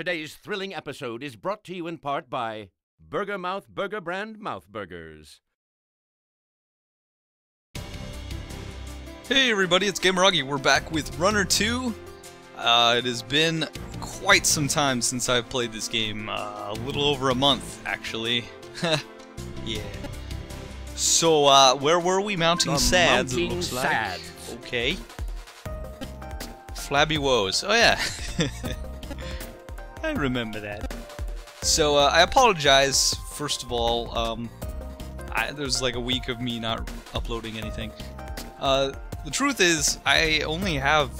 Today's thrilling episode is brought to you in part by Burger Mouth Burger Brand Mouth Burgers. Hey everybody, it's Gameragi. We're back with Runner 2. Uh, it has been quite some time since I've played this game. Uh, a little over a month, actually. yeah. So, uh, where were we? Mounting The Sads, Mounting it looks like. Sads. Okay. Flabby Woes. Oh yeah. I remember that. So, uh, I apologize, first of all. Um, I, there's like a week of me not uploading anything. Uh, the truth is, I only have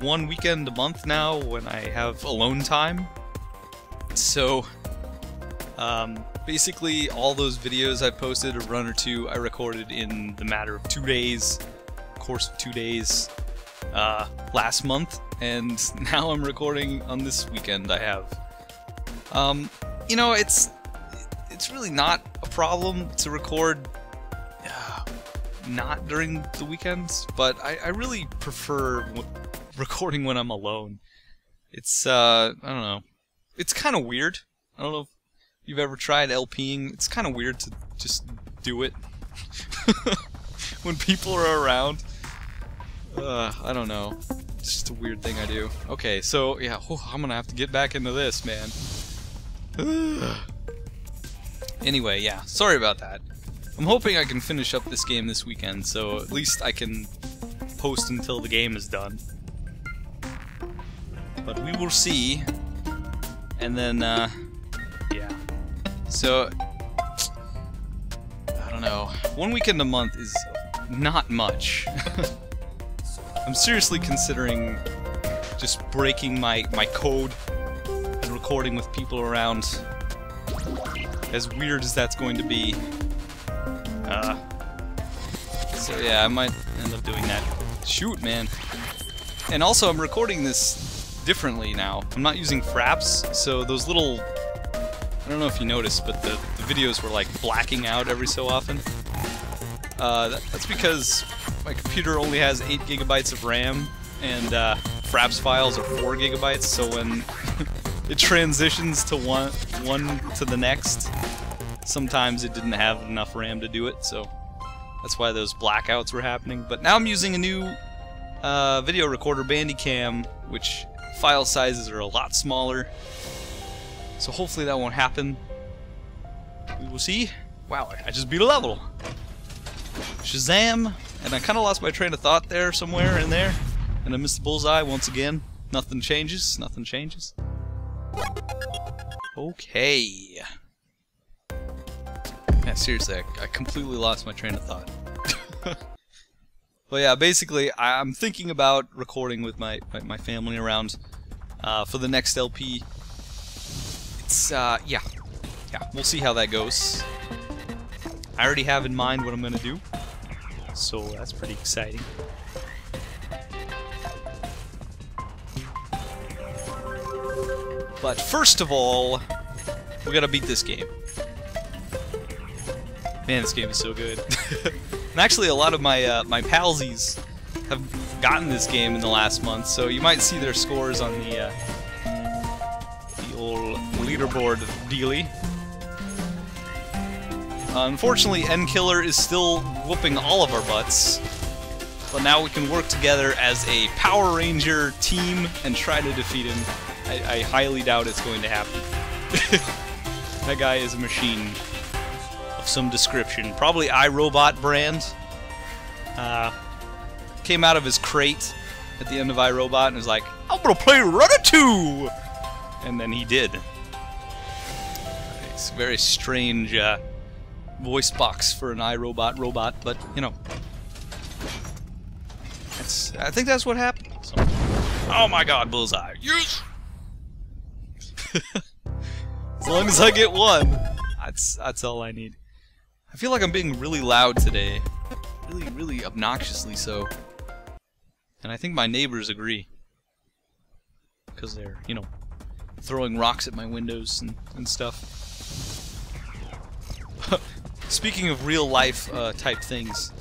one weekend a month now when I have alone time. So, um, basically, all those videos I posted, a run or two, I recorded in the matter of two days, course of two days, uh, last month, and now I'm recording on this weekend. I have. Um, you know, it's it's really not a problem to record uh, not during the weekends, but I, I really prefer recording when I'm alone. It's uh, I don't know, it's kind of weird. I don't know if you've ever tried LPing. It's kind of weird to just do it when people are around. Uh, I don't know. It's just a weird thing I do. Okay, so yeah, whew, I'm gonna have to get back into this, man. anyway, yeah, sorry about that. I'm hoping I can finish up this game this weekend, so at least I can post until the game is done. But we will see. And then, uh, yeah. So, I don't know. One weekend a month is not much. I'm seriously considering just breaking my, my code and recording with people around. As weird as that's going to be. Uh, so yeah, I might end up doing that. Shoot, man. And also, I'm recording this differently now. I'm not using fraps, so those little... I don't know if you noticed, but the, the videos were like blacking out every so often. Uh, that, that's because my computer only has 8 gigabytes of RAM, and uh, fraps files are 4 gigabytes, so when it transitions to one, one to the next, sometimes it didn't have enough RAM to do it, so that's why those blackouts were happening. But now I'm using a new uh, video recorder, Bandicam, which file sizes are a lot smaller. So hopefully that won't happen. We will see. Wow, I just beat a level. Shazam! And I kind of lost my train of thought there somewhere in there. And I missed the bullseye once again. Nothing changes. Nothing changes. Okay. Yeah, seriously, I, I completely lost my train of thought. but yeah, basically, I'm thinking about recording with my, my, my family around uh, for the next LP. It's, uh, yeah. Yeah, we'll see how that goes. I already have in mind what I'm gonna do, so that's pretty exciting. But first of all, we gotta beat this game. Man, this game is so good. and actually, a lot of my uh, my palsies have gotten this game in the last month, so you might see their scores on the uh, the old leaderboard dealy. Unfortunately, N Killer is still whooping all of our butts, but now we can work together as a Power Ranger team and try to defeat him. I, I highly doubt it's going to happen. that guy is a machine of some description. Probably iRobot brand. Uh, came out of his crate at the end of iRobot and was like, I'm gonna play 2! And then he did. It's very strange uh, voice box for an iRobot robot, but, you know. I think that's what happened. So, oh my god, Bullseye. Yes! as long as I get one, that's that's all I need. I feel like I'm being really loud today. Really, really obnoxiously so. And I think my neighbors agree. Because they're, you know, throwing rocks at my windows and, and stuff. Speaking of real life uh, type things,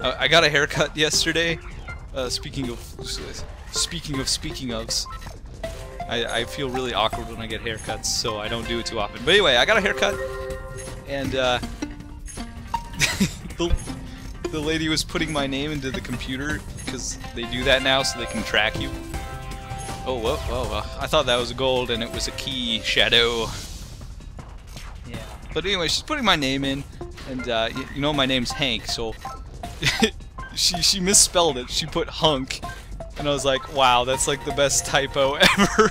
uh, I got a haircut yesterday. Uh, speaking of, speaking of speaking ofs, I I, feel really awkward when I get haircuts, so I don't do it too often. But anyway, I got a haircut, and uh, the, the lady was putting my name into the computer because they do that now so they can track you. Oh, whoa, whoa, whoa. I thought that was gold and it was a key shadow. Yeah. But anyway, she's putting my name in, and uh, you, you know my name's Hank, so she she misspelled it. She put hunk, and I was like, wow, that's like the best typo ever.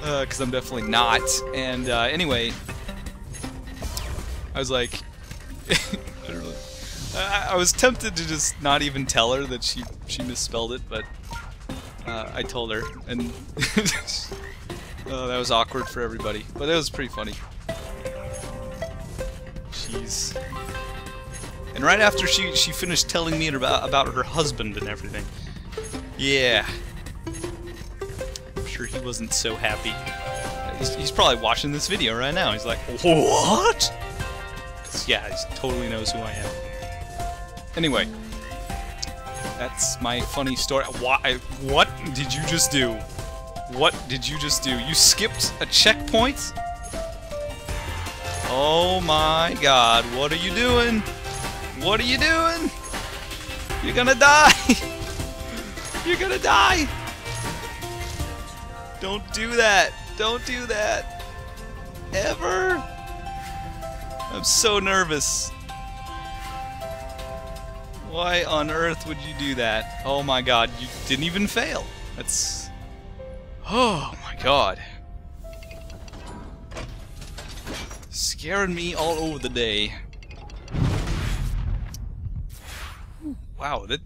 Because uh, I'm definitely not. And uh, anyway, I was like, I, I, was tempted to just not even tell her that she she misspelled it, but uh, I told her, and oh, that was awkward for everybody. But it was pretty funny. Jeez. And right after she she finished telling me about about her husband and everything, yeah, I'm sure he wasn't so happy. He's, he's probably watching this video right now. He's like, what? Yeah, he totally knows who I am. Anyway, that's my funny story. Why? What did you just do? What did you just do? You skipped a checkpoint? Oh my god, what are you doing? What are you doing? You're gonna die! You're gonna die! Don't do that! Don't do that! Ever! I'm so nervous. Why on earth would you do that? Oh my god, you didn't even fail. That's... Oh my god. Scaring me all over the day. Wow, that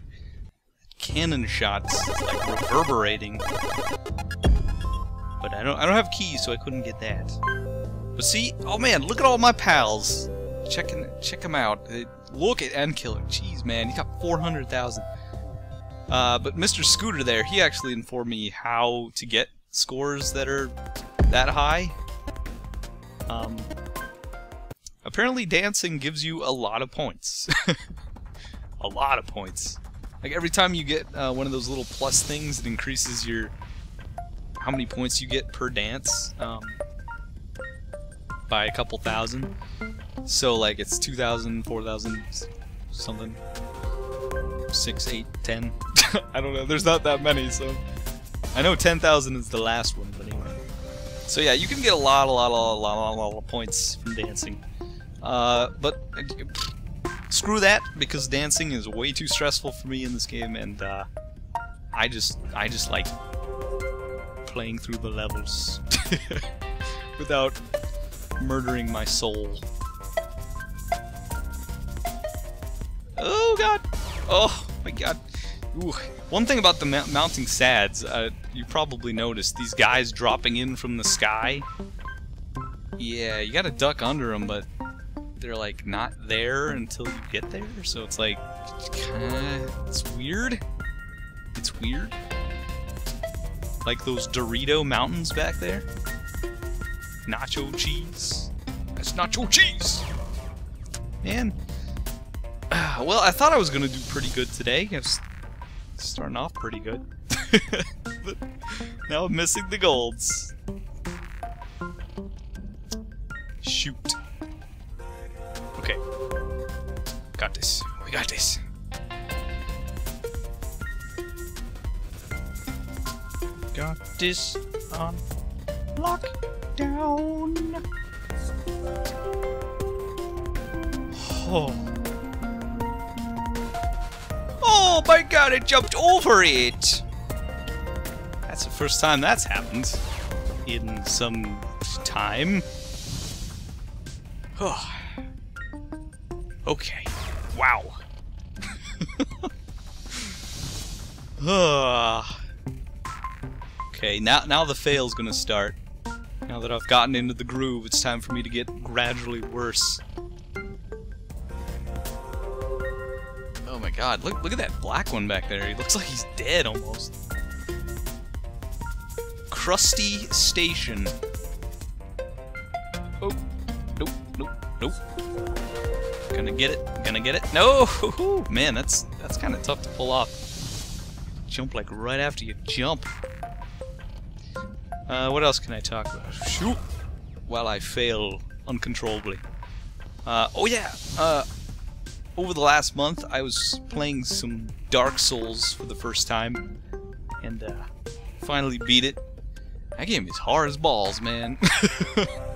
cannon shot's like reverberating. But I don't I don't have keys, so I couldn't get that. But see, oh man, look at all my pals. Checking check them out. Look at Endkiller. Jeez, man, he got 400,000. Uh, but Mr. Scooter there, he actually informed me how to get scores that are that high. Um, apparently dancing gives you a lot of points. a lot of points. Like every time you get uh, one of those little plus things, it increases your how many points you get per dance um, by a couple thousand. So like it's 2,000, 4,000, something. 6, eight, ten. I don't know, there's not that many, so... I know 10,000 is the last one, but anyway. So yeah, you can get a lot, a lot, a lot, a lot, a lot of points from dancing. Uh, but screw that, because dancing is way too stressful for me in this game, and uh, I just, I just like playing through the levels without murdering my soul. Oh god! Oh my god. Ooh. One thing about the mounting SADs, uh, you probably noticed, these guys dropping in from the sky. Yeah, you gotta duck under them, but they're like not there until you get there, so it's like, kinda, it's weird. It's weird. Like those Dorito mountains back there. Nacho cheese. That's nacho cheese! Man, ah, well, I thought I was gonna do pretty good today. I was starting off pretty good. now I'm missing the golds. We got this. We got this. Got this on lockdown. Oh. Oh my god, it jumped over it! That's the first time that's happened. In some time. Oh. okay. Wow. okay, now now the fail's gonna start. Now that I've gotten into the groove, it's time for me to get gradually worse. Oh my god, look look at that black one back there. He looks like he's dead almost. Krusty Station. Oh, nope, nope, nope. Gonna get it, gonna get it. No, man, that's that's kind of tough to pull off. Jump like right after you jump. Uh, what else can I talk about? Shoot! While I fail uncontrollably. Uh, oh yeah! Uh, over the last month, I was playing some Dark Souls for the first time, and uh, finally beat it. That game is hard as balls, man.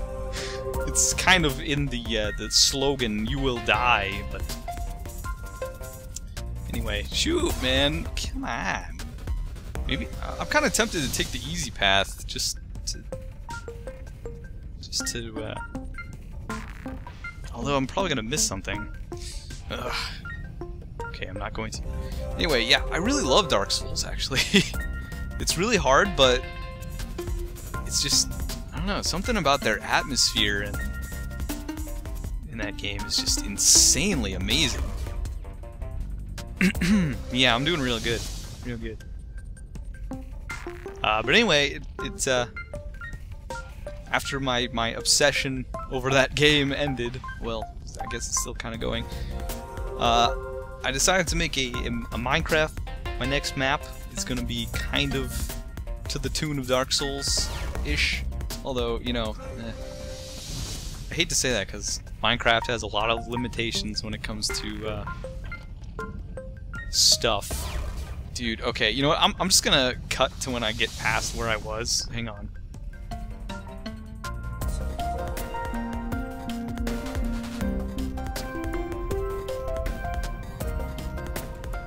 it's kind of in the uh, the slogan "You will die," but anyway, shoot, man, come on. Maybe I'm kind of tempted to take the easy path, just to, just to. Uh, although I'm probably gonna miss something. Ugh. Okay, I'm not going to. Anyway, yeah, I really love Dark Souls. Actually, it's really hard, but it's just don't know something about their atmosphere and in that game is just insanely amazing. yeah, I'm doing real good, real good. Uh, but anyway, it, it's uh, after my my obsession over that game ended. Well, I guess it's still kind of going. Uh, I decided to make a, a, Minecraft. My next map is going to be kind of to the tune of Dark Souls-ish. Although, you know, eh. I hate to say that because Minecraft has a lot of limitations when it comes to uh, stuff. Dude, okay, you know what? I'm, I'm just gonna cut to when I get past where I was. Hang on.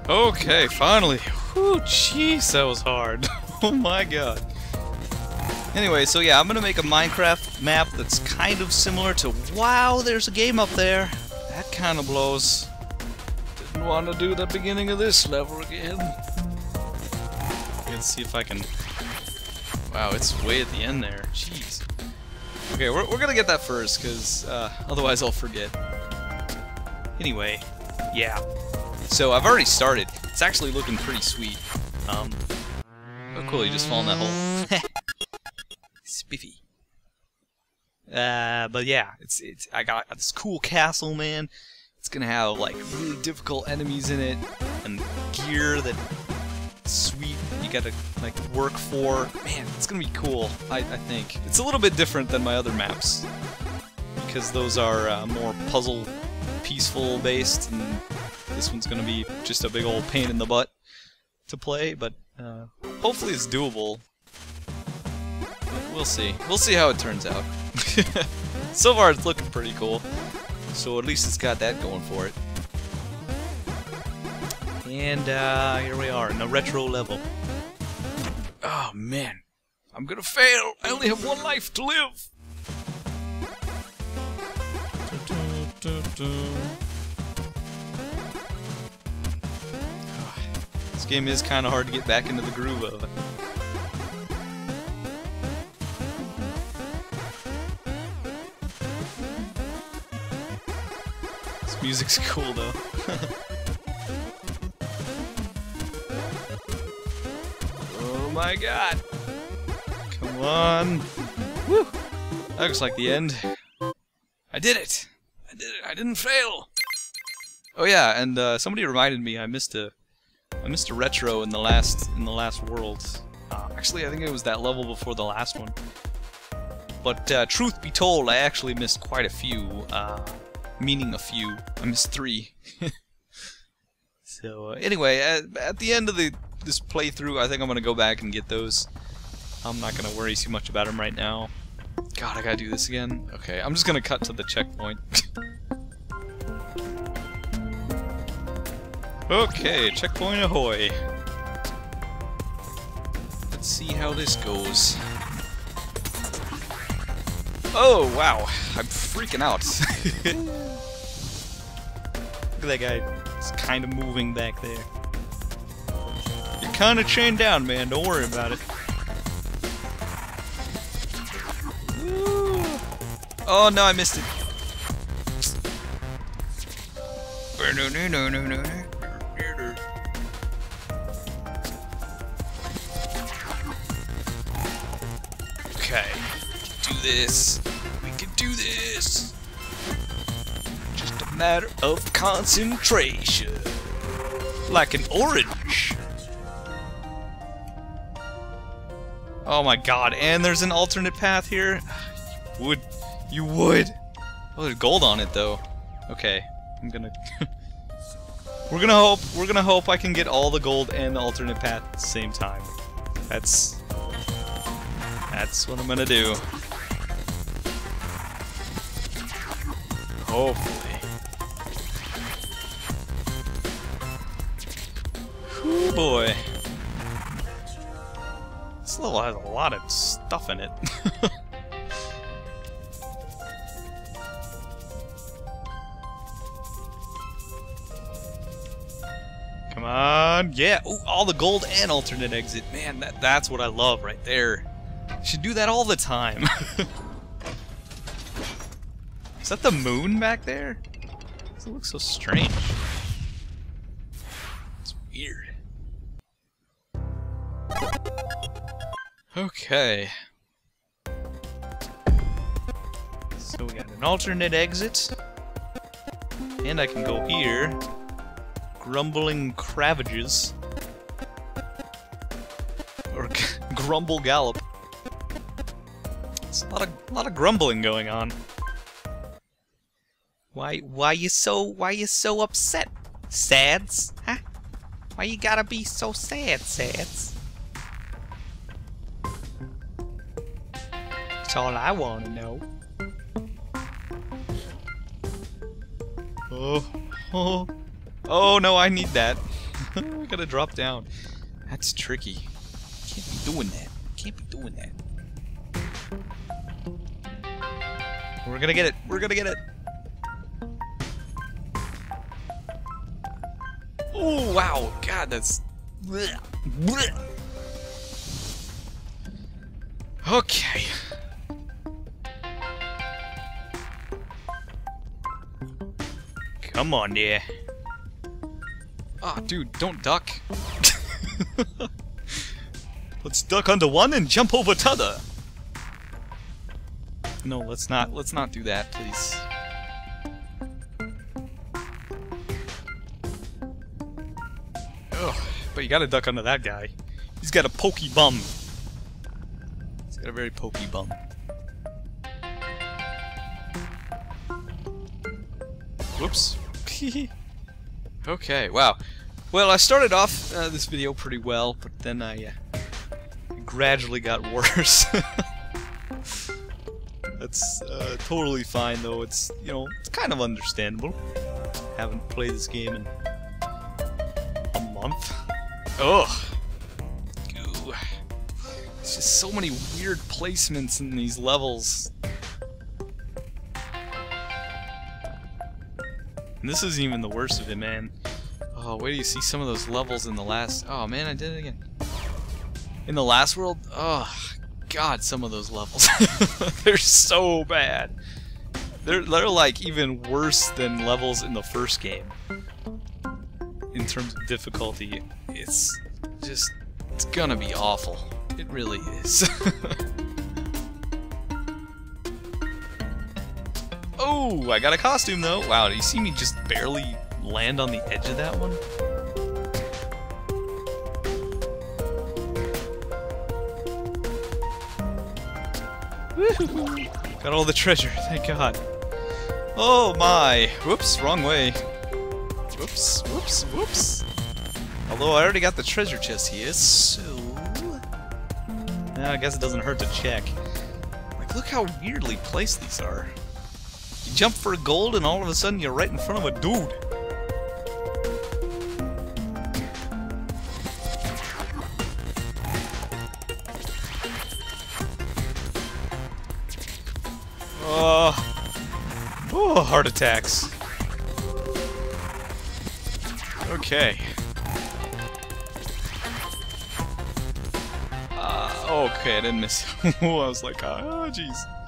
Okay, finally. Whew, jeez, that was hard. oh my god. Anyway, so yeah, I'm gonna make a Minecraft map that's kind of similar to Wow, there's a game up there. That kind of blows. Didn't want to do the beginning of this level again. Let's see if I can... Wow, it's way at the end there. Jeez. Okay, we're, we're gonna get that first, because uh, otherwise I'll forget. Anyway, yeah. So I've already started. It's actually looking pretty sweet. Um, oh cool, you just fall in that hole. Uh, but yeah, it's it's I got this cool castle, man. It's gonna have like really difficult enemies in it and gear that sweet you gotta like work for. Man, it's gonna be cool. I, I think it's a little bit different than my other maps because those are uh, more puzzle, peaceful based, and this one's gonna be just a big old pain in the butt to play. But uh, hopefully it's doable. We'll see. We'll see how it turns out. so far it's looking pretty cool. So at least it's got that going for it. And uh, here we are in a retro level. Oh man, I'm gonna fail. I only have one life to live. This game is kind of hard to get back into the groove of. Music's cool though. oh my god! Come on! Woo! That looks like the end. I did it! I did it! I didn't fail! Oh yeah, and uh, somebody reminded me I missed a I missed a retro in the last in the last world. Uh, actually, I think it was that level before the last one. But uh, truth be told, I actually missed quite a few. Uh, meaning a few. I missed three. so uh, anyway, at, at, the end of the this playthrough, I think I'm gonna go back and get those. I'm not gonna worry too much about them right now. God, I gotta do this again. Okay, I'm just gonna cut to the checkpoint. okay, checkpoint ahoy. Let's see how this goes. Oh, wow. I'm freaking out. Look at that guy. He's kind of moving back there. You're kind of chained down, man. Don't worry about it. Woo. Oh, no, I missed it. No no no no no. Okay. Do this. We can do this matter of concentration. Like an orange. Oh my god, and there's an alternate path here? You would. You would. Oh, there's gold on it though. Okay, I'm gonna... we're gonna hope, we're gonna hope I can get all the gold and the alternate path at the same time. That's... That's what I'm gonna do. Hopefully. Boy. This level has a lot of stuff in it. Come on, yeah! Ooh, all the gold and alternate exit. Man, that that's what I love right there. Should do that all the time. Is that the moon back there? It look so strange? Okay. So we got an alternate exit. And I can go here. Grumbling Cravages. Or Grumble Gallop. It's a lot of lot of grumbling going on. Why why you so why you so upset, Sads? Huh? Why you gotta be so sad, Sads? That's all I wanna know. Oh, oh, oh no, I need that. I gotta drop down. That's tricky. Can't be doing that. Can't be doing that. We're gonna get it. We're gonna get it. Oh, wow. God, that's... Okay. Come on, there. Ah, dude, don't duck. let's duck under one and jump over t'other. No, let's not. Let's not do that, please. Ugh, but you gotta duck under that guy. He's got a pokey bum. He's got a very pokey bum. Whoops. okay, wow. Well, I started off uh, this video pretty well, but then I uh, gradually got worse. That's uh, totally fine, though. It's, you know, it's kind of understandable. Haven't played this game in a month. Ugh. Ooh. It's just so many weird placements in these levels. And this isn't even the worst of it, man. Oh, wait till you see some of those levels in the last... Oh, man, I did it again. In the last world? Oh, God, some of those levels. they're so bad. They're, they're like even worse than levels in the first game. In terms of difficulty, it's just... It's gonna be awful. It really is. Oh, I got a costume though. Wow, do you see me just barely land on the edge of that one? Got all the treasure, thank god. Oh my! Whoops, wrong way. Whoops, whoops, whoops. Although I already got the treasure chest here, so... I guess it doesn't hurt to check. Like, look how weirdly placed these are. Jump for gold and all of a sudden you're right in front of a dude. Oh, oh heart attacks. Okay. Uh, okay, I didn't miss. I was like, oh, jeez.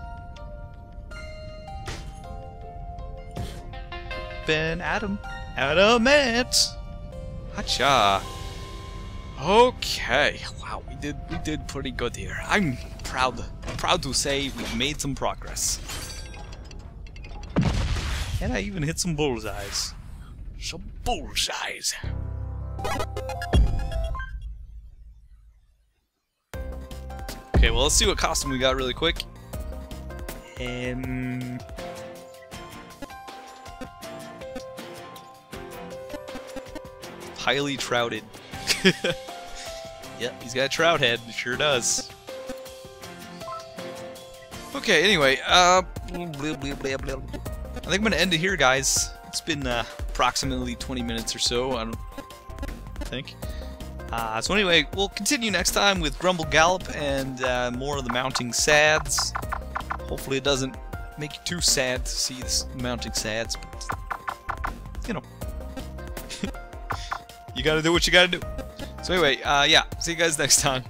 Ben Adam. Adamant! Hacha. Okay. Wow, we did we did pretty good here. I'm proud proud to say we made some progress. And I even hit some bullseyes. Some bullseyes. Okay, well, let's see what costume we got really quick. Um... Highly trouted. yep, he's got a trout head. Sure does. Okay, anyway, uh, I think I'm gonna end it here, guys. It's been uh, approximately 20 minutes or so. I don't think. Uh, so anyway, we'll continue next time with Grumble Gallop and uh, more of the mounting sads. Hopefully, it doesn't make you too sad to see this mounting sads, you gotta do what you gotta do. So anyway, uh, yeah, see you guys next time.